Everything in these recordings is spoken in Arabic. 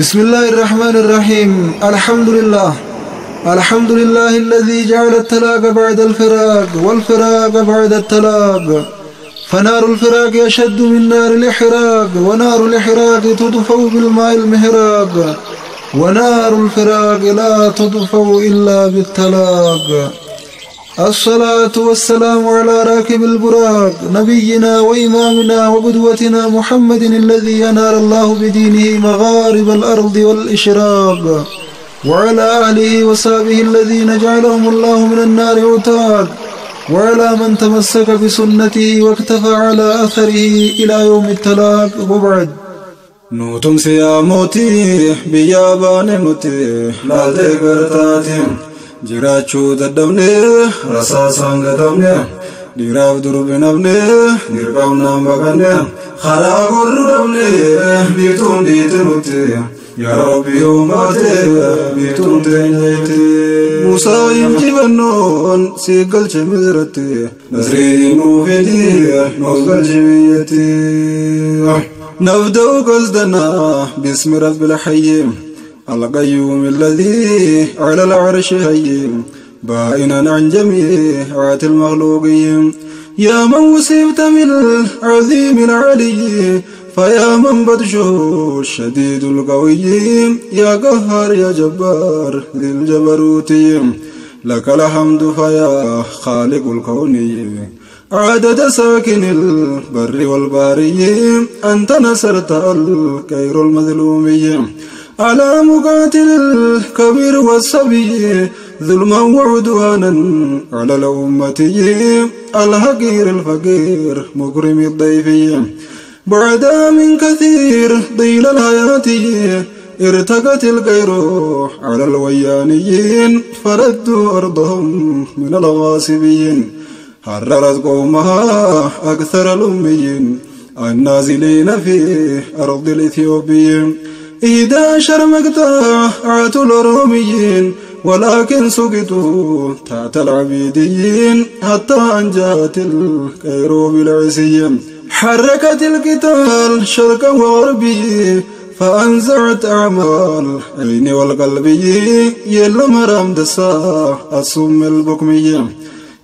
بسم الله الرحمن الرحيم الحمد لله الحمد لله الذي جعل التلاق بعد الفراق والفراق بعد التلاق فنار الفراق أشد من نار الإحراق ونار الإحراق تطفأ بالماء المهراق ونار الفراق لا تطفأ إلا بالتلاق الصلاة والسلام على راكب البراق نبينا وإمامنا وقدوتنا محمد الذي أنار الله بدينه مغارب الأرض والإشراق وعلى آله وصحبه الذين جعلهم الله من النار عتاد وعلى من تمسك بسنته واكتفى على أثره إلى يوم التلاق. وبعد. mootii biyyaa baane nuti laaltee gartaati Jiraachuu dadhabnee rasaasaan gatamnee dhiiraaf duruu binabnee dirqamnaan baqannee karaa gorru dhabnee biiftuun dhiitti nuti. Ya Rabbi uummate biiftuun teenya itti. Musaa injifannoon si galche miziratti nasrii nuu fedhii nuus galche biyyatti. Nafda'u kasdanaa bismi rabbi lahayyim. القيوم الذي على العرش هي بائنا عن جميع المخلوقين يا من وصفت بالعظيم العلي فيا من بدشه الشديد القوي يا قهار يا جبار ذي الجبروت لك الحمد فيا خالق الكون عدد ساكن البر والباري أنت نصرت الكير المظلومي على مقاتل الكبير والصبي ظلما وعدوانا على الأمة الهقير الفقير مكرم الضيفي بعد من كثير ضيل الحياة ارتقت الغير على الويانيين فردوا أرضهم من الغاصبين حررت قومها أكثر الأميين النازلين في أرض الإثيوبيين إحدى عشر مقطعات الروميين ولكن سقطوا تحت العبيديين حتى أنجات الكيرو بالعسيين حركت القتال شرقا وغربي فأنزعت أعمال العين والقلب يلو مرام دسا السم البكمي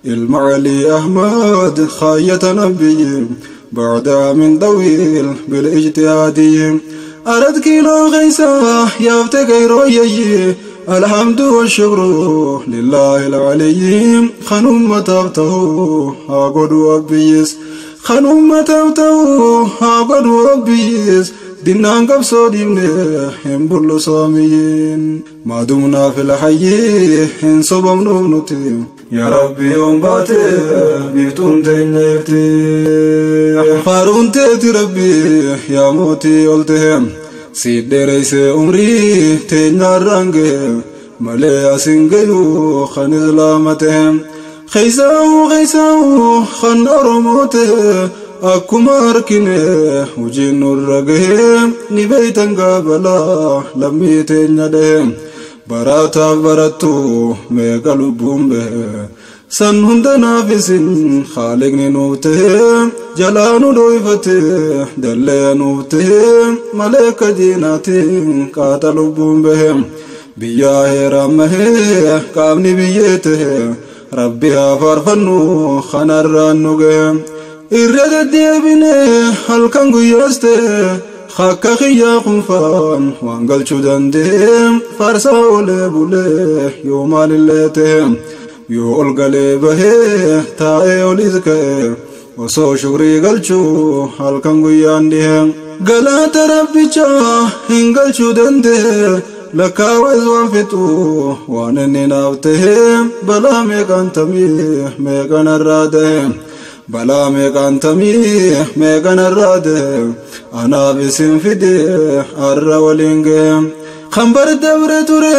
المعلي أحمد خاية نبي بعد من طويل بالاجتهاد أرد كيلو غيسا يفتكر رؤيي الحمد والشكر لله العلي. خنوم تبته هاقود وبيس خنوم تبته هاقود وبيس dinaan qabsoo dhiibne hin bullu soomiyin maadumnaa fil hayyi hin sobamnuuf nuti yaa يا ربي يوم باتي ميتون تين يفتي فارون تيتي ربي يا موتي قلتهم سيد دريس عمري تين نارانك مالي اسين قيو خان ظلامتهم خيساو خيساو خان ارموتي اكو ماركيني وجين الرقهم نبيتن قابلا لمي تين ندهم baraataaf barattu meeqa lubbuun bahe san hunda naaf isin haaliqni nuuf tahe jalaa nu dhoyfate dallee nuuf tahe maleeka diinaatiin qaata lubbuun bahe biyyaa heeraan mahee qaamni biyyee tahe rabbi haa faarfannu kanarraan nu gahe irra deddeebine halkan guyyaaste akka kiyyaa kunfaan waan galchuu dandee faarsaa olee bulee yoo maalillee ta'e yoo ol galee bahee taa'ee olis ka'e osoo shukrii galchuu halkan guyyaan dhihe galaata rabbicha hin galchuu dandee lakkaawes waan fixu waan inni naaf ta'e balaa meeqaan tamii meeqan irraa ta'e. balaa meeqaan tamii meeqan irraa ta'e انا بسم فديح أرى ولينجم خمبر دورة تري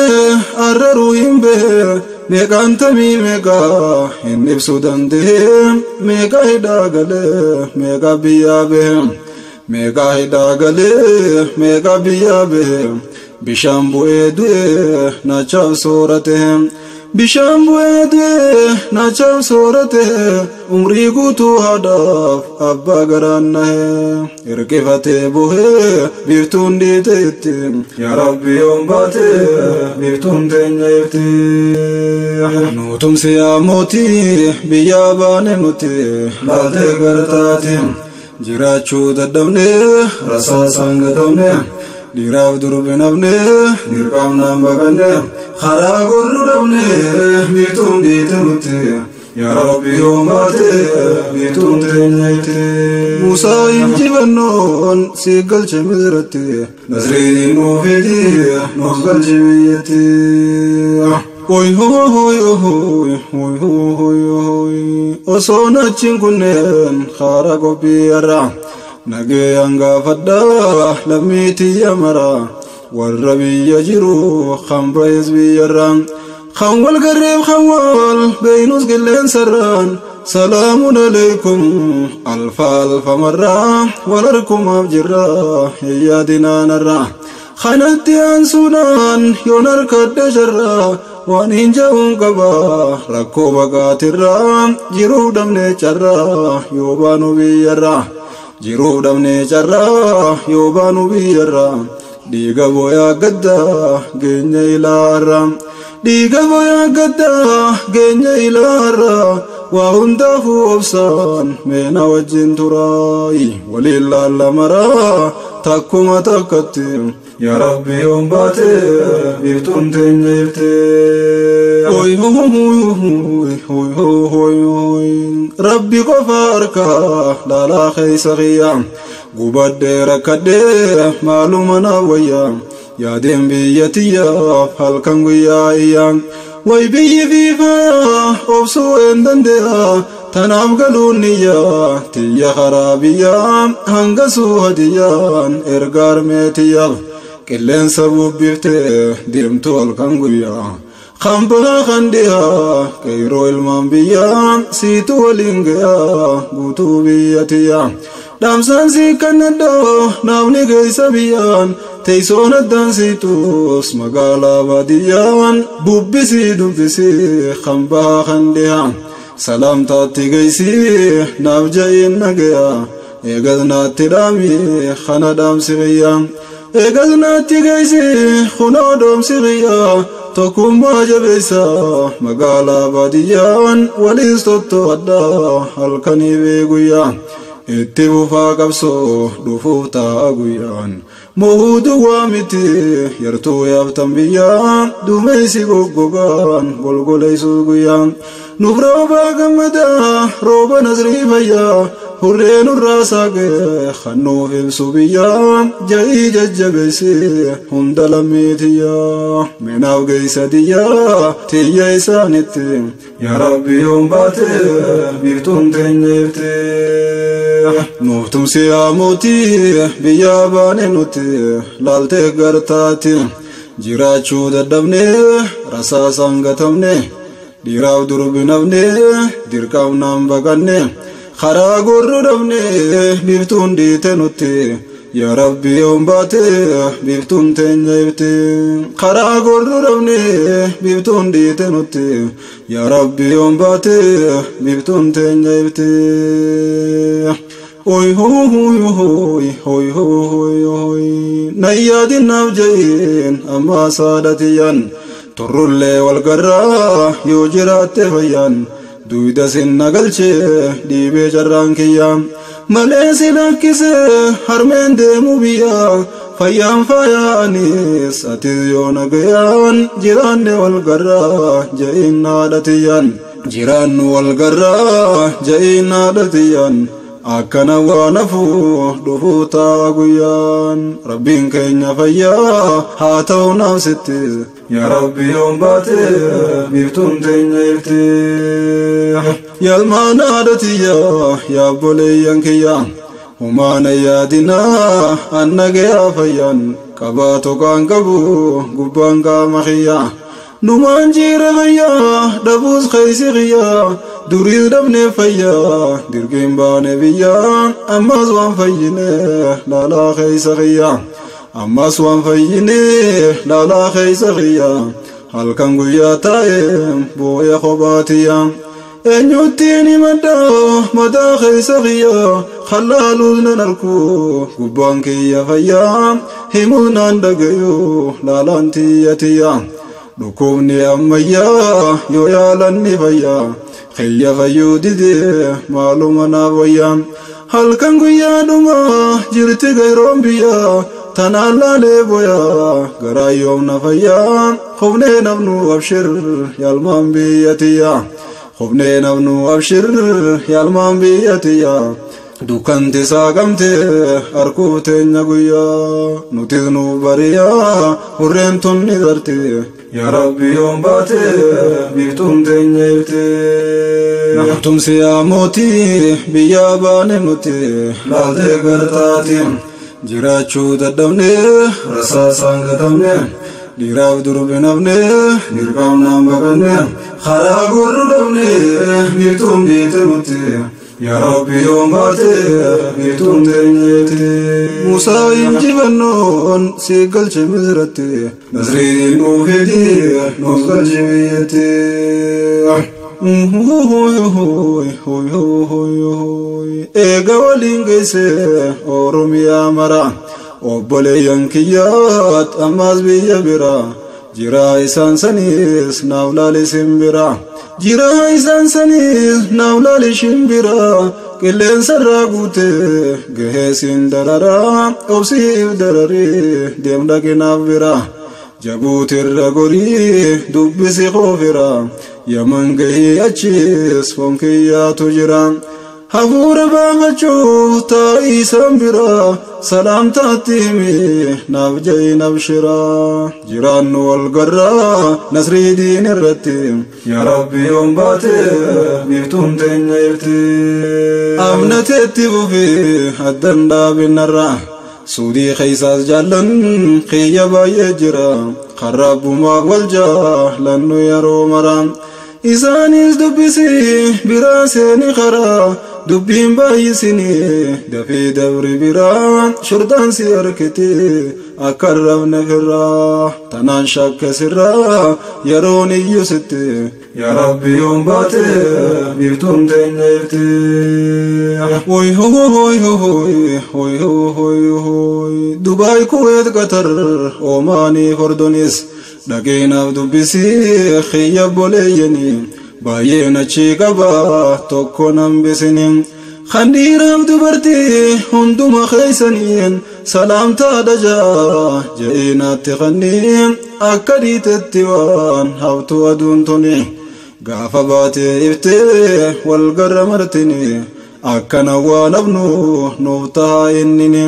أرى روين به. ميقا انتمي ميقا إني بسودان ده ميقا هدا قلي ميقا بيا به. ميقا هدا قلي ميقا بيا به. بشام بوئي دوئي ناچا صورتهم ቢሻም ቡኤቴ ናቻም ሶረቴ ኡምሪ ጉቱ ሀዳፍ አባ ገራናሄ እርቅፈቴ ቡሄ ቢፍቱ እንዲቴቲ ያረቢ ዮምባቴ ቢፍቱም ተኛይፍቲ ኑቱም ሲያሞቲ ብያ ባኔ ኑቲ ባልቴ ገርታቲ ጅራቹ ደደብኔ ረሳሳን dhiiraaf durbi nafne dirqaamnaan baqanne karaa gorru dhabne biiftuun dhiite nuti yaa rabbi biiftuun teenya ifti Musaa injifannoon si galche misiratti Nasriin nuufiti nuuf galche biyyatti Hoy hoy hoy hoy hoy hoy hoy osoo nachiin kunneen karaa qophii irraa nagee hangaafadha lammii tiyya mara warra biyya jiru kan ba'es biyyarraa kan wal garreef kan wal beeynus qilleensarraan salaamun alaikum alfa alfa marraa wal harkumaaf jirra hiyyaadinaanarraa kanatti aansuudhaan yoon harkadhe jarraa waan hin ja'uun qaba rakkoo baqaatirraa jiruu dhabne carraa yoo baanu biyyarraa jiruu dhabne carraa yoo baanu biyyarraa dhiiga boyaa gaddaa geenya ilaarraa. Dhiiga boyaa gaddaa geenya ilaarraa. Waa hundaafuu obsaan meena wajjin turaayi. Waliin laallamaraa takkuma takkatti. Yaa rabbi yoon baate biiftuun teenya iftee hoy hoy hoy hoy rabbi qofa harkaa laalaa keeysa kiyyaa gubadhee rakkadhee maaluma naa wayyaa yaadeen biyya tiyyaaf halkan guyyaa iyyaa way biyyi fiifayaa obsuu een dande'a tanaaf galuun niyyaa tiyya karaa biyyaa hangasuu hadiyyaan ergaarmee kan dhiyaa qeyroo ilmaan biyyaa siitu waliin gayaa guutuu biyya tiyyaa dhaamsaan sii kannadhoo naafni keeysa biyyaan teeysoon addaan siitus magaalaa baadiyyaan bubbisii dubbisii kan bahaa kan dhiyaa salaamtaatti geeysii naaf ja'iin nagaya eegas naatti dhaami kana dhaamsi qiyyaa eegas naatti geeysi kunoo dhoomsi qiyyaa tokkummaa jabeessa magaalaa baadiyyaan waliis totto'adhaa halkanii bee guyyaa itti fufaa qabsoo dhufuuf taa'a guyyaan moo'uu waa miti yartuu yaaftan biyyaan duumessi goggogaan golgoleessuu guyyaan gammadaa rooba nasrii fayyaa hurree nurraa saaqee kan nuuf ibsu biyyaa ja'ii jajjabeessee hunda lammiitiyyaa meenaaf geeysa diyyaa tiyya isaanitti yaa rabbi yoon baate biiftuun teenya iftee nuuf tumsi yaa mootii biyyaa baane nuti laaltee gartaati jiraachuu dadhabne rasaasaan gatamne dhiiraaf durbi nafne dirqamnaan baqanne خراغورو دمني بيفتون دي تنوتي يا ربي يوم باتي بيفتون تنجيبتي خراغورو دمني بيفتون دي تنوتي يا ربي يوم باتي بيفتون تنجيبتي Oi hoi hoi hoi hoi hoi hoi. Naya din avjain amma sadatiyan Turrulle wal garra yujirate vayan duyda sinna galche dhiibee carraan kiyya malee si lakkise harmeen deemu biyya fayyaan faayaanis atis yoo nagayaan jiraanne wal garraa ja'iin haadhatiyyan jiraannu wal garraa ja'iin haadhatiyyan akkana waan hafuu dhufuu ta'a guyyaan. Rabbiin keenya fayyaa haa ta'u naaf sitti. Yaa rabbi yoon baate biiftuun teenya ifte yaalmaan haadhatiyya yaa obboleeyyan kiyya. Humaana yaadinaa annagayaa fayyan qabaa toqaan qabu gubbaan qaama kiyya numaan jiira fayyaa dhabuus keeysi kiyyaa duriis dhabne fayyaa dirqiin baane biyyaa ammas waan fayyine laalaa keeysa kiyyaa ammas waan fayyine laalaa keeysa kiyyaa halkan guyyaa taa'e booya kophaatiyya eenyuttiin himadhaa mataa keessa kiyya hallaaluus nan arku gubbaan kiyya fayyaa himuus naan dhagayu laalaan tiyya dhukkubni ammayyaa yoo yaalanni fayyaa kiyya fayyuu didee maaluma naaf wayyaa halkan guyyaa dhuma jirti gayroon biyyaa tanaan laalee boyaa garaa yoomna fayyaa hubnee nafnu abshir yaalmaan biyyatiyyaa hubnee nafnu abshir yaalmaan biyyatiyyaa dukkanti saaqamte harkuu teenya guyyaa nutis nu bariyaa hurreen tunni darte yaa rabbi yoom baate biiftuun teenya ifte tumsi yaa mootii biyyaa baane nuti laaltee gartaatiin jiraachuu dadhabne rasaasaan gatamne dhiiraaf durbi nafne dirqamnaan baqanne karaa gurru dhabne biiftuun biite nuti yaa rabbi yoom baate biiftuun teenyeeti musaa injifannoon si galche misratti nasriin nuuf hedi nuuf galche biyyatti eega waliin geesse oromiyaa mara obboleeyyan kiyyaat ammaas biyya bira bira jira isaan saniis naaf laalishin bira qilleensarraa guute gaheesin darara obsiif dararii deemdhaqinaaf bira jabuutirra gorii dubbisi qoofira yaman gahii achiis fonkiyyaatu jira hafuura baafachuu taa'ii isaan bira salaamtaatti himi naaf ja'i nabshira jiraannu wal garraa nasrii diin irratti yaa rabbi yoom baate biiftuun teenya ifti amnateetti fufi addan dhaabinarra suudii keeysaas jaallan kiyya baay'ee jira karraabbumaaf wal jaalannu yeroo mara isaanis dubbisi biraa seeni karaa dubbiin baay'isini dafii dabri biraa shurdaan si harkite akka rabne firraa tanaan shakka sirraa yeroon iyyu sitte yaa rabbi yoom baate biiftuun teenya ifte hoy hoy hoy hoy hoy hoy dubaay kuweet qatar oomaanii hordonis dhageenaaf dubbisi baay'een achii qaba tokko nambisini khandhiiraaf dubartii hunduma keeysaniin salaamtaa dhajaa je'inaatti kanniin akka dhiitetti waan haftu aduun tuni gaafa baatee iftee wal garra martini akkana waan abnu nuuf tahaa innini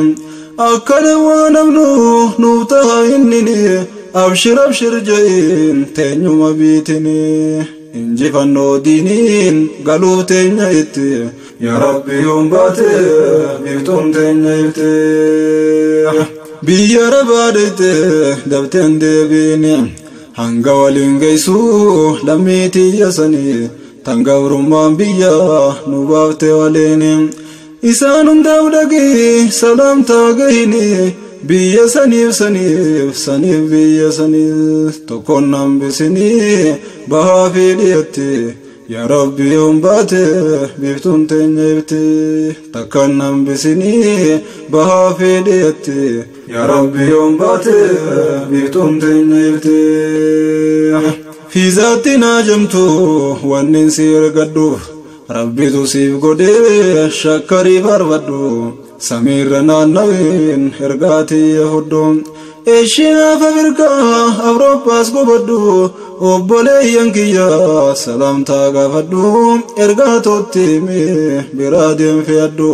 akkana waan abnu nuuf tahaa injifannoo diiniin galuu teenya itti yaa rabbi yoom baate biiftuun teenya ifte biyya rabaadhete dabteen deebiini hanga waliin geessuu lammii tiyya sanii tan gabrummaan biyya nu baafte waliini isaan hundaaf dhagee salaamtaa gahini biyya saniif saniif saniif biyya saniif tokkoon nambisinii bahaa fi dhiyatti yaa rabbi yoom baate biiftuun teenya ifti takkaan nambisinii bahaa fi dhiyatti yaa rabbi yoom baate biiftuun teenya ifti fiizaatti naa jamtu wannin si ergadhuuf rabbitu siif godhee shakkarii farfadhu samiirra naannaween ergaatiyya fudhu eeshinaaf afirkaa awurooppaas gobadhu obboleeyyan kiyya salaamtaa gaafadhu ergaa tootti himi biraa deemfeeyadhu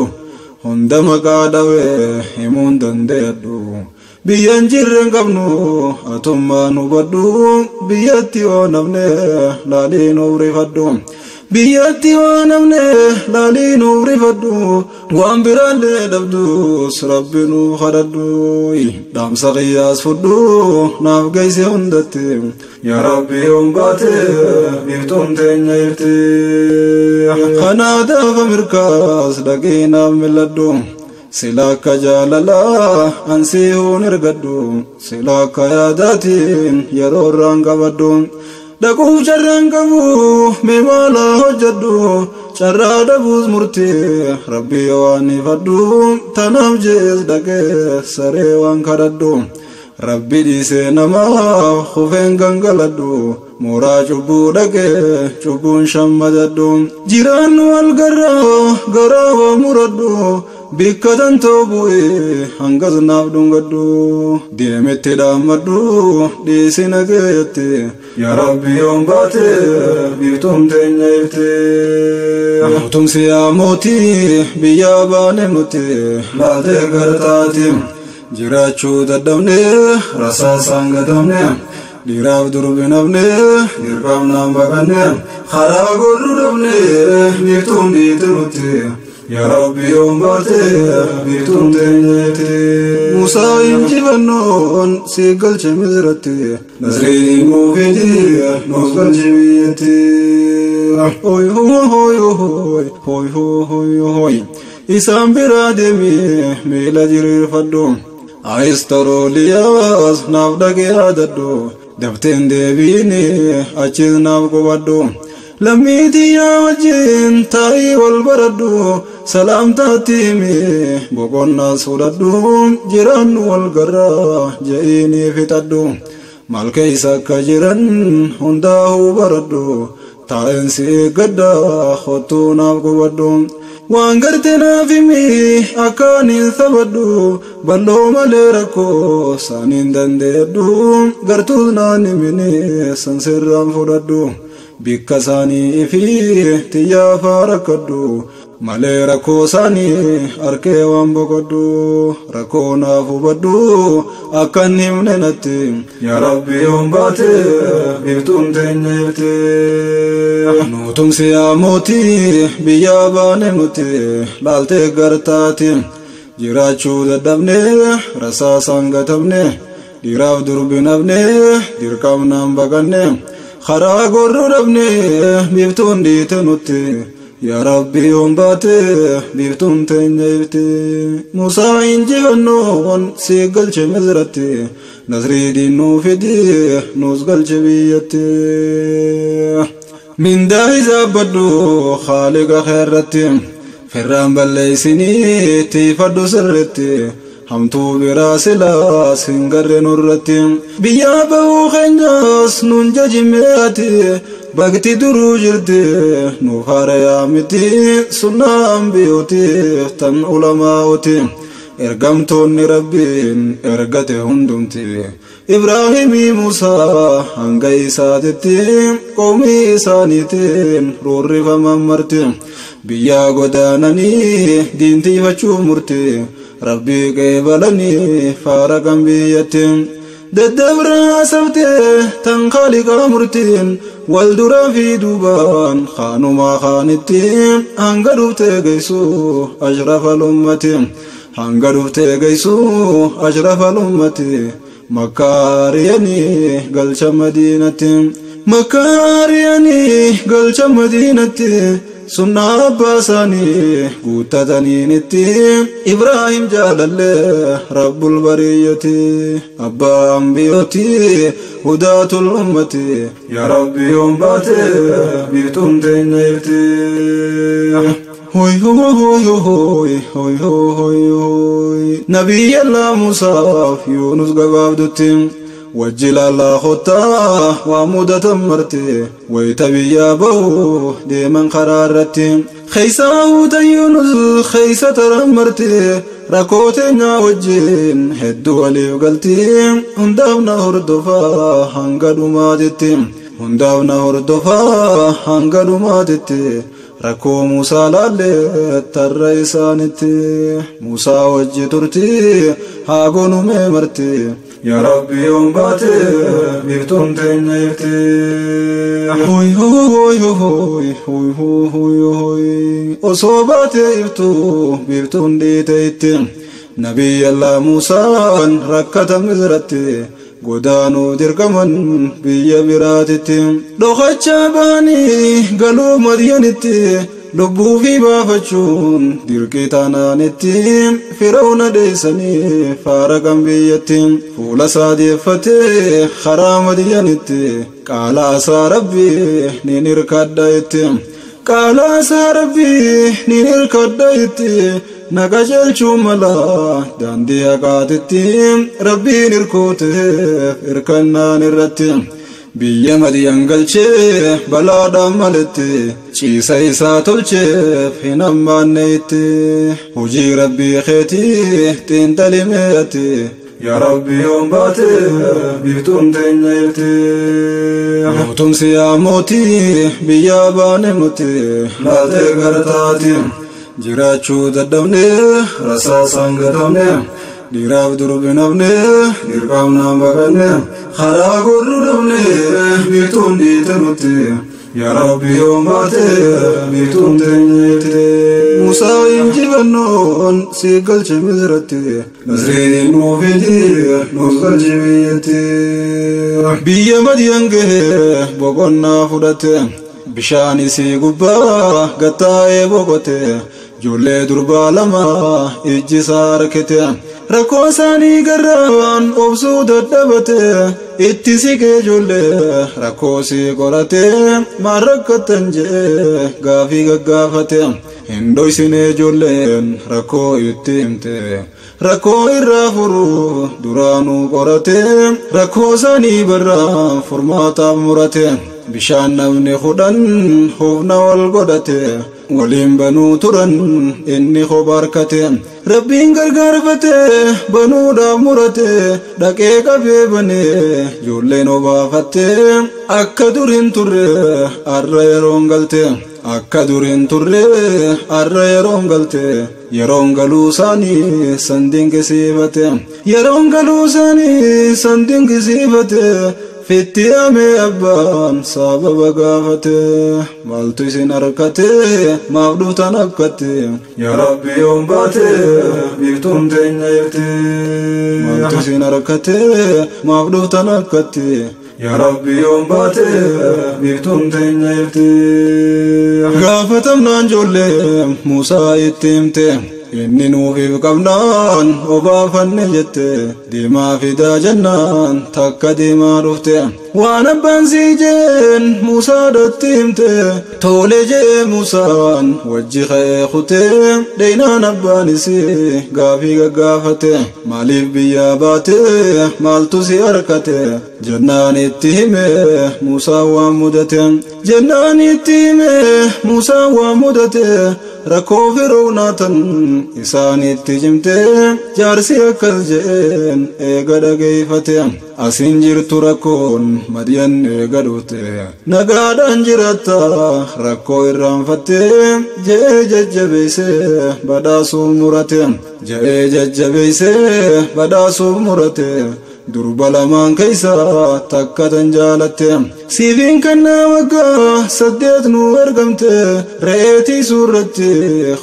hunda maqaa dhawee himuun danda'adhu biyyan jirren qabnu atummaan hubadhu biyyatti yoo namne laaliin uwrifadhu biyyatti waan namne laaliin uwrifadhu waan biraallee dhabdus rabbi nuuf kadhadhu dhaamsa qiyyaas fudhu naaf geeyse hundatti yaa rabbi yoom baate biiftuun teenya ifte kanaadaaf amirkaas dhagee naaf milladhu ansiihuun ergadhu sila akka yaadaatiin yeroo irraan qabadhu dhaquuf carraan qabu mee maalaa hojjedhu carraa dhabuus murtee rabbii waan ifadhu tanaaf jees dhaqee saree waan kadhadhu rabbi dhiisee namaa kufeen gangaladhu mooraa cubbuu dhaqee cubbuun shammadadhu jiraan wal garraa garaa waa muradhu keeyatte yaa rabbi yoon baate biiftuun teenya ifte mootumsi yaa mootii biyyaa baane nuti laatee gartaati jiraachuu dadhabne rasaasaan gatamne dhiiraaf durbi nafne dirqamnaan baqanne karaa godhu dhabne biiftuun dhiite nuti ya rabbi yombate rabbi tumtenete musa injibannoon sigal cemirate nasrini mufidi nosgal jewiyete hoy hoy hoy hoy hoy hoy isambirade mi mila jirir faddo aistoroliyas nafdage adaddo deften debini acis nafgo waddo lammiitiyyaa wajjin taa'ii wal baradhu salaamtaatti himi boqonnaas fudhadhu jiraannu wal garraa je'iinii fixadhu maal keessa akka jiran hundaa'uu baradhu taa'insi eeggadha hottuu naaf qubadhu waan garte naaf himi akkaaniin sabadhu bal'oo malee rakkoo saaniin dandeedhu gartuus naan himini san sirraan fudhadhu bikka isaanii fi xiyyaafaa rakkadhu. Malee rakkoo isaanii harkee waan boqodhu. Rakkoo naaf hubadhu. Akkan himne natti yaa rabbi yoon baate biiftuun teenya ifte nutumsi yaa mootii biyyaa baane nuti laaltee gartaati. Jiraachuu dadhabne rasaasaan gatamne dhiiraaf durbi nafne dirqamnaan baqanne خرا غور ربني بيبتون دي تنوتي يا ربي يوم باتي بيبتون تنجبت موسى انجي ونون سيقل شمزرت نظري دي نوفي دي نوزقل بياتي من ده زابدو خالق خيرت فران بلي تي فردو سرتي hamtuu biraa silaas hin garre nurratti biyyaa bahuu keenyaas nun jajimeati bakti duruu jirti nuuf haarayaa miti sunnaa ambiyootiif tan ulamaa'oti ergamtoonni rabbiin ergate hundumti ibraahimii musaa hanga isaatitti qoomii isaaniitiin roorrifaman marti biyyaa godaananii diintiifachuu murti biyyatti daddabraa sabte tan kaaliqaa murtiin wal duraa fi duubaan kaanumaa kaanitti hanga dhuftee geessu ashrafa lummati hanga dhuftee geessu ashrafa lummati makkaariyanii galcha madiinatti makkaariyanii galcha madiinatti abbaa isaanii guuttataniinitti ibraahim jaalallee rabbul bariyyati abbaa ambiyooti hudaatul ummati yaa rabbi yoon baate biiftuun teenya ifti hoy hoy hoy hoy hoy hoy hoy nabiyyallaa musaaf yoonus gabaabdutti wajji وجلاله تا ومدة مرتي ويتبي يابو دي من خيسا تيونز خيسا ترى مرتي ركوتنا وجين هدو علي وقلتي هنداو نهر دفا هنقادو ما هنداو نهر دفا هنقادو ما ركو موسى لالي ترى موسى وجي ترتي هاقونو مرتي yoon baate biiftuun teenya ifti hoy hoy hoy hoy hoy hoy osoo baate iftu biiftuun dhiite itti nabiyyallaa Musaan rakkata misratti godaanuu dirqaman biyya biraatitti dhokachaa baanii galuu madyanitti lubbuu fi baafachuun dirqii taanaanitti firoona deessanii faara kan biyyatti fuula isaa deeffatee karaa madiyanitti qaala isaa rabbii niin hirkadha itti qaala isaa rabbii niin hirkadha itti naga jechuun mala daandii haqaatitti rabbiin hirkooteef hirkannaan irratti biyya balaadhaan maletti ciisa isaa tolcheef hin hammaanne itti hojii rabbii keetii xiinxalimeetti yaa rabbii yoon baate biiftuun teenya irti mootumsi yaa mootii biyyaa baane nuti laatee gartaati jiraachuu dadhabne rasaasaan gatamne dhiiraaf durbi nafne dirqaamnaan baqanne karaa gorru dhabne biiftuun dhiite nuti yaa rabbi yoon baate biiftuun teenyeete musaa injifannoon si galche misiratti nasriin nuufiti nuuf galche biyyatti biyya madiyan gahe boqonnaa fudhate bishaan isii gubbaa gattaa'ee boqote ijoollee durbaa lama ijji isaa harkite rakkoo isaanii garraan obsuu dadhabate itti siqee ijoollee rakkoo si qorate maal rakkattan jee gaafii gaggaafate hin dhoysine ijoolleen rakkoo itti himte rakkoo irraa furu duraanuu qorate rakkoo isaanii barraa furmaataaf murate bishaan namni kudhan hufna wal godhate waliin banuu turan inni kopha harkate rabbiin gargaarfate banuudhaaf murate dhaqee qabee banee ijoolleen obaafatte akka dur hin turre har'a yeroon galte akka dur hin turre har'a yeroon galte yeroon galuu isaanii san dinqisiifate yeroon galuu isaanii san dinqisiifate fitti amee abbaan sababa gaafate maaltu isin harkate maaf dhuftan akkate yaa rabbi yoon baate biiftuun teenya irte maaltu isin harkate maaf dhuftan akkate yaa rabbi yoon baate biiftuun teenya irte ينوفي كابنان وبافا نجت ديما في دا جنان تاكا ديما روتي وأنا بانسي جن موسى دتيمت تولي جي موسى وجي خي خوتي دينا نبانسي غافي غافتي مالي بيا باتي مالتو سي سياركتي جناني اتهمي موسى ومدتي جناني اتهمي موسى ومدتي rakkoo firoonaatan isaanitti cimte jaarsi akkas jeen eega dhageeffate asiin jirtu rakkoon madiyan eega dhufte nagaadhaan jiratta rakkoo irraanfatte jee jajjabeeyse badhaasuuf murate jee jajjabeeyse badhaasuuf murate durba lamaan keeysa takka tan jaalatte siifiin kannaa waggaa saddeet nu ergamte re'eetii suurratti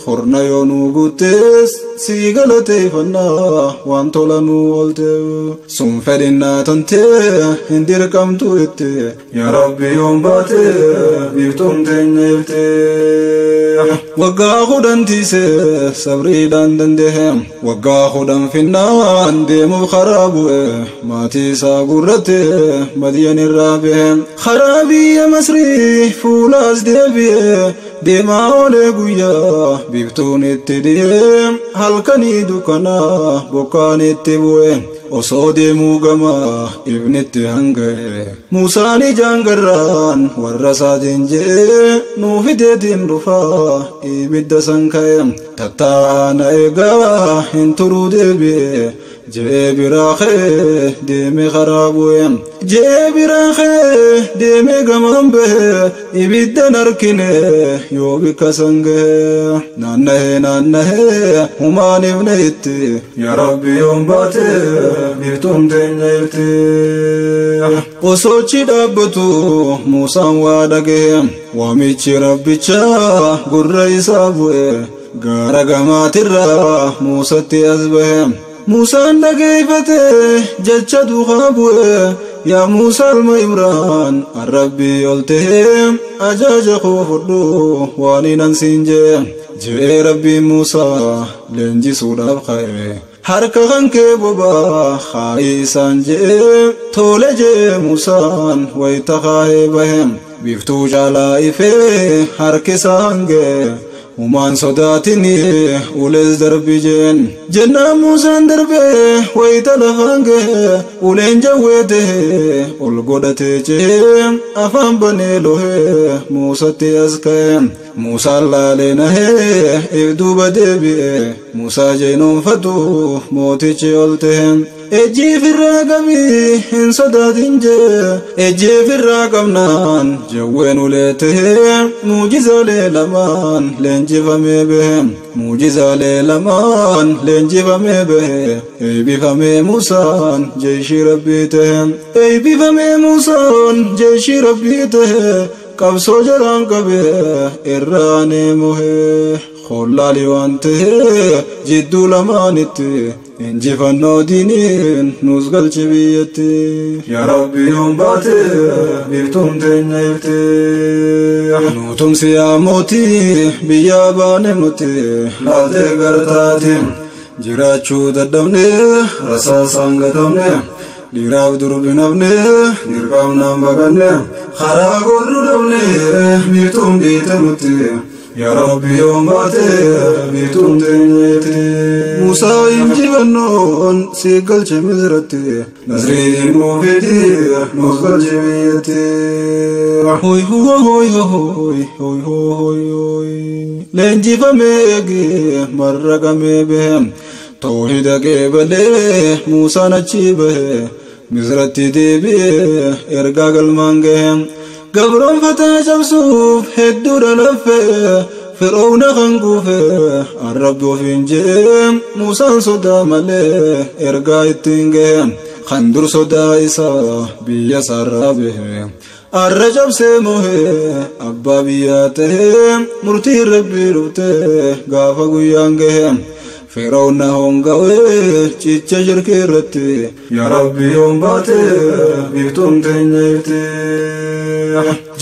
horna yoo nu guuttes sii galateeffannaa waan tola nu oolte sun fedhinnaa tante hin dirqamtu itti yaa rabbi yoon baate biiftuun teenya ifte waggaa kudhan tiise sabriidhaan dandehe waggaa kudhan finnaan deemuuf karaa bu'e maatii isaa gurrate madiyan irraa bahe karaa biyya masrii fuulaas deebi'e deemaa oolee guyyaa biiftuun itti dhi'ee halkanii dukkanaa bokkaan itti bu'e osoo deemuu gama ifnitti hanga'e muusaan ijaan garraan warra isaatiin je'ee nuufiteetiin dhufaa ibidda san ka'e tattaana eegaa hin turuu deebi'e jee biraa kee deeme karaa bu'e jee biraa kee deeme gamaan bahe ibiddan harkine yoo bikka san gahe naannahee naannahee humaan ifne itti yaa rabbi yoon baate biiftuun teenya irti osoochi dhaabbatu muusaan waa dhagahe waamichi rabbicha gurra isaa bu'e gaara gamaatirraa muusatti as bahe Muusaan dhageeffate jecha duukaa bu'e yaa Muusaa ilma Ibraan arrabbii ol ta'ee ajaaja koo fudhu waan hin siin jee jedhee rabbiin Muusaa leenjisuudhaaf ka'e. harka kan kee bobaa haa'ii isaan je'ee tole je'ee Muusaan wayita kaa'ee bahem biftuu caalaa ifee harki isaan ga'e. Umaan sodaatini ulees darbi jeen jennaan Muusaan darbee wayita lafaan ga'e uleen jawweete ol godhatee jee afaan banee lohee موسى لالين هي إبدو بدبي موسى جينون فتو موتي شيولتهم إجي في الرقمي إن صدى صدات إجي في الرقم نان. جوين وليته موجزة ليلمان لنجي فمي بهم موجزة ليلمان لنجي فمي بهم اي بي فمي موسى جيشي ربيتهم اي بي فمي موسى جيشي ربيتهم qabsoo jaraan qabee irraanee mohee hollaali waan ta'e jidduu lamaanitti injifannoo diiniin nuus galche biyyatti yaa rabbi yoon baate biiftuun teenya ifte nuutumsi yaa mootii biyyaa baane nuti laaltee gartaati jiraachuu dadhabne rasaasaan gatamne dhiiraaf durbi nafne dirqamnaan baqanne karaa godhu dhabne biiftuun dhiite nuti yaa rabbi yoon baate biiftuun teenyeeti Musaa injifannoon si galche misratti Nasriin nuufiti nuuf galche biyyatti Hoy hoy hoy hoy hoy hoy hoy Leenjifamee eegee marraqamee behem Toohida qeebalee Musaan achi bahe misratti deebi'ee ergaa galmaan gahem gabroonfataa cabsuuf hedduudha laffee Firoona kan kuufe arrabbi ofiin jee Musaan sodaa malee ergaa ittiin gahe kan dur sodaa isaa biyya isaarraa bahe arra cabsee mohee abbaa biyyaa Firoona hongawee cicha shirkii irratti yaa rabbi yoon baate biiftuun teenya ifte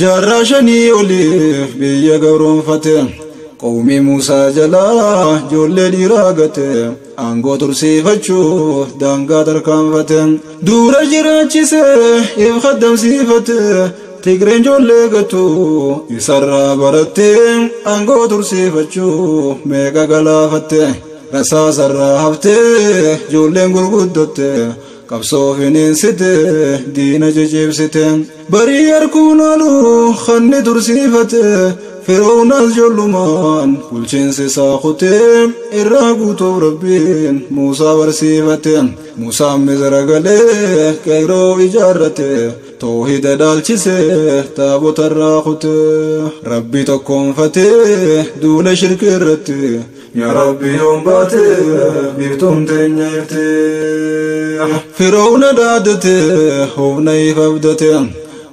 jaarraa shanii oliif biyya gabroonfate qawmii Muusaa jalaa ijoollee dhiiraa gate aangoo tursiifachuu daangaa tarkaanfate duura jiraachise if kaddamsiifate Tigreen ijoollee gatu isarraa baratte aangoo tursiifachuu meeqa galaafatte rasaasarraa hafte ijoolleen gurguddotte qabsoo finiinsite diina jajjeebsite barii harkuun oolu kanni tursiifate Firoonaas ijoollumaan bulchiinsi isaa kutee irraa guutuuf rabbiin Muusaa barsiifate Musaan misira galee qeeroo ijaarrate toohida dhaalchise taabota irraa kutee rabbi tokkoonfatee duula shirkii irratti يا ربي يوم باتي بيتم تنيرتي فرعون دادتي هوني فبدتي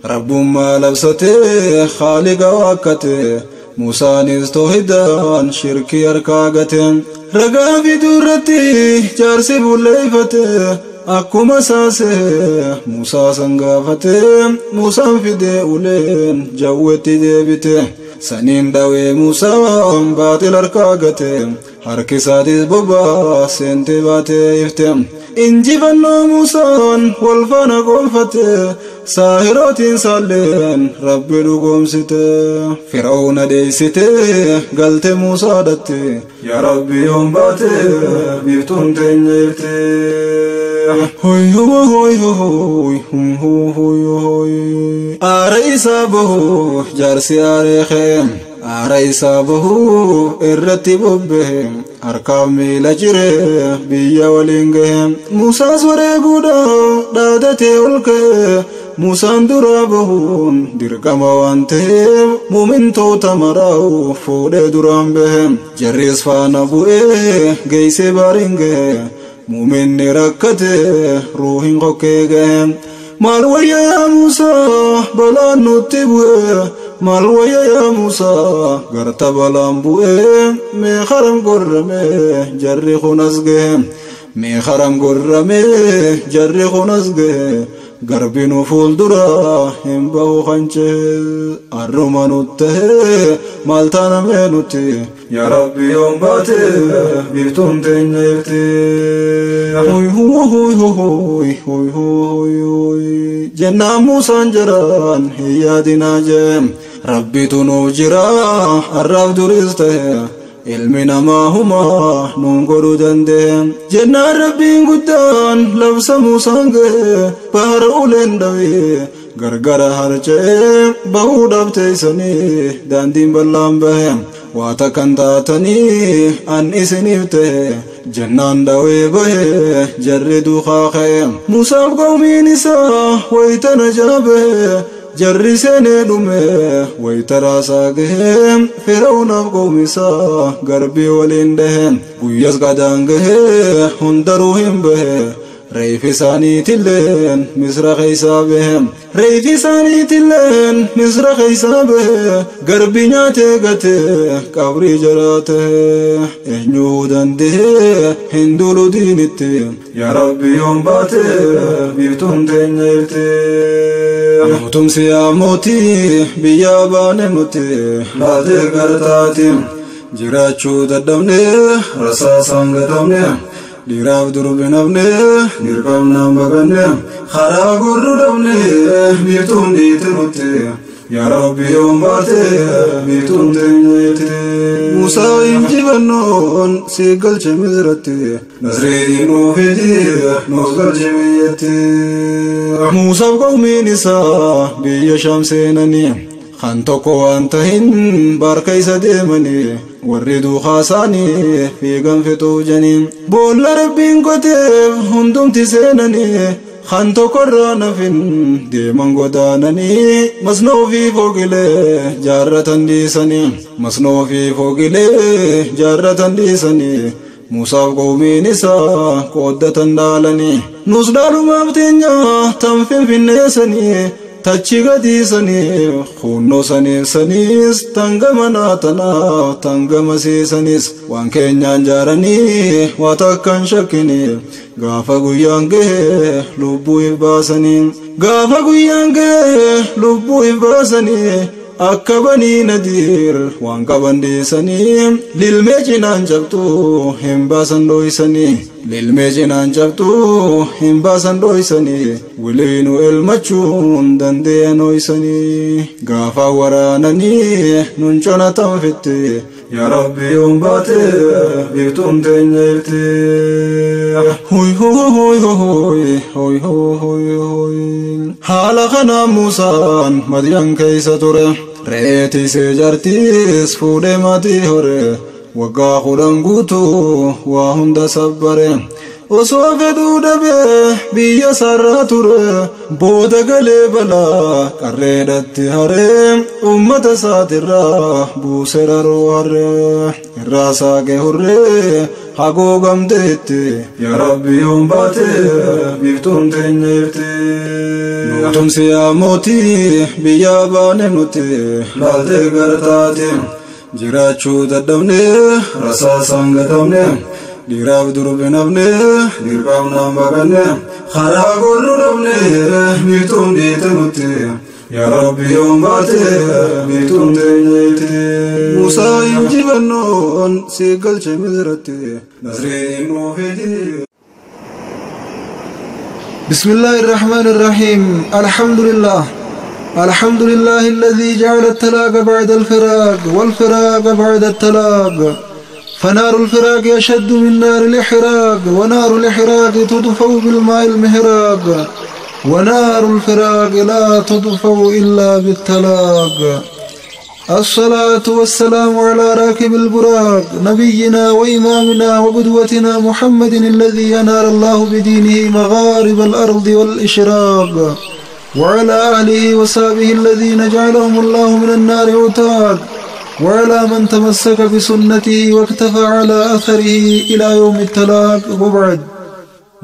رب ما لبستي خالق وكتي موسى نستوهد عن شركي اركاغتي رقا في دورتي جارسي بولي أكما ساسي موسى سنغافتي موسى في دي أولين جوتي دي بيتي سنين داوي موسى باطل اركاغتم حركي سادس بوبا سنتباتي افتم انجبنو موسى والفانا قلفتي ساهراتين صلين ربي لكم ستي. فرعون دي ستي قلت موسى دتي. يا ربي يوم باتي بيتون تنجلتي hoy hoy hoy hoy hoy hoy hoy aara isaa bahu jaarsi aaree kee aara isaa bahu irratti bobbehe harkaaf miila ciree biyya waliin gahe Musaas wareeguudhaaf dhaadatee ol ka'e Musaan duraa bahuun dirqama waan ta'eef muumintoota maraa'u fuudhee duraan bahe jarris faana bu'ee geessee baariin gahe muuminni rakkate ruuhin kokkee gahe maal wayya yaa Musaa balaan nutti bu'e maal wayya yaa Musaa garta balaan bu'e mee haram gorrame jarri kun as gahe meeqaram gorrame jarri kunas gahe garbinu fuuldura hin bahu qancee arruma nuttahe maal taanamee nuti yaa rabbi yoon baate biiftuun teenya ifte hoy hoy hoy hoy hoy hoy jennaan muusaan jaraan hin yaadinaa jee rabbitu nuuf jira arraaf duris tahe ilmi namaa humaa nuun godhuu danda'e jennaan rabbiin guddaan labsa muusaan ga'e bahara uleen dhawee gargara harca'ee bahuu dhabteessanii daandiin bal'aan bahe waa takkan taatanii an isiniif ta'e jennaan dhawee bahe jarri duukaa ka'e muusaaf qawmiin isaa ጀሪሴኔዱም ወይተራሳ ወይ ተራሳ ቆሚሳ ፌረውን ወሊን ደሄን ጉየስ ቀዳን ገሄ ሁንደሩ ሂም በሄ ረይፍ ሳኒትለን ምስራ ኸይሳ በሄም ረይፍ ሳኒትለን ምስራ ኸይሳ በሄ ቀብሪ ጀራተ እኙ ደንድሄ ሂንዱሉ ዲንት ያ ረቢ ቢብቱን ተኛ Tumsi amuuti biyya baane nuti baate gartaati jiraachuu dadhabne rasaasaan gatabne dhiiraaf durbinafne dirqamnaan baganne karaa gurru dhabne biiftuun dhiitti nuti. يا ربي يوم باتي موسى ينجي بنون سيقل جميل رتي نظري نوفي نوفي جميلتي موسى بقومي نساء بي شمسينني. خان تقوى انتهن باركي سديمني. وردو خاساني في قنف جنين بول ربين قتيف هندوم تسينني. Qoteef hundumti seenanii kan tokkorraa nafin deeman godaananii masnoo fi fogilee jaarratan dhiisanii masnoo fi fogilee jaarratan dhiisanii Musaaf qawmiin isaa qooddatan dhaalanii nus dhaalumaaf teenya tan finfinneessanii tachi gadiisanii hunnoo saneessaniis tan gama naatanaa tan gama seessanis waan keenyaan jaaranii waa takkan shakkini gaafa guyyaan gahe lubbuu if baasanii gaafa guyyaan gahe lubbuu if baasanii akka banii nadiir waan qaban dhiisanii lilmee cinaan cabxuu hin lilmee cinaan cabxuu hin baasan dhooysanii wiliinu elmachuun danda'e nooysanii gaafa waraananii nun conatan fitte yaa rabbi yoon baate biiftuun teenya irte hoy hoy hoy hoy hoy hoy hoy haala kanaa muusaan madiyaan keeysa ture reetisee jartiis fuudhee maatii hore waggaa kudhan guutuu waa hunda sabbare osoo fedhuu dhabee biyya sarraa ture booda galee balaa qarreedhatti haree ummata isaatirraa buuse raroo harree irraa saaqe hurree hagoogamteetti yaa rabbi yoon baate biiftuun teenya irte nutumsi yaa mootii biyyaa baane nuti laaltee gartaate jiraachuu dadhabne rasaasaan gatamne dhiiraaf durbi nafne dirqamnaan baqanne karaa gorru dhabne biiftuun dhiite nutti yaa rabbi yoon baate biiftuun teenya irte musaa injifannoon si galche misratti nasreetiin dhuufeeti بسم الله الرحمن الرحيم الحمد لله الحمد لله الذي جعل التلاق بعد الفراق والفراق بعد التلاق فنار الفراق أشد من نار الإحراق ونار الإحراق تطفأ بالماء المهراق. ونار الفراق لا تطفأ إلا بالتلاق الصلاة والسلام على راكب البراق نبينا وإمامنا وقدوتنا محمد الذي أنار الله بدينه مغارب الأرض والإشراق. وعلى آله وصحبه الذين جعلهم الله من النار عتاد وعلى من تمسك بسنته واكتفى على أثره إلى يوم التلاق. وبعد.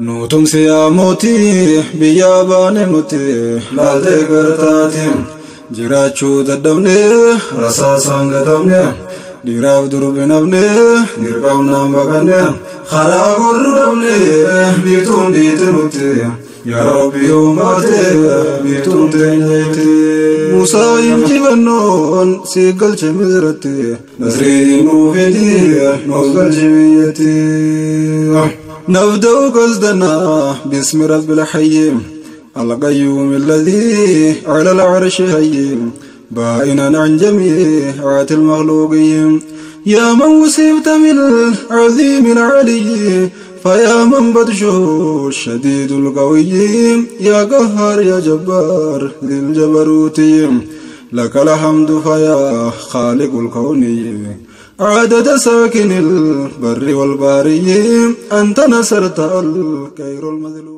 نوتم سيا موتي بيا بان نوتي لا ذكر تاتم جرا چود دمنه رسا سانگ دمنه ديراب دروب نبنه ديرقام نام بغنه خلا غر بيتون ديت نوتي يا ربي يوم بيتون تنيتي موسى يمشي بنون سيقل شمدرتي نسريني نو فيدي نو قل شميتي نبدو قصدنا. باسم رب الحيم. القيوم الذي على العرش هيم. باينا عن جميع عات المخلوقين. يا من وسبت من العظيم العلي. فيا من بطشه الشديد القوي يا قهار يا جبار ذي الجبروت. لك الحمد فيا خالق الكون. عدد ساكن البر والباري أنت نصرت الكير المذلوم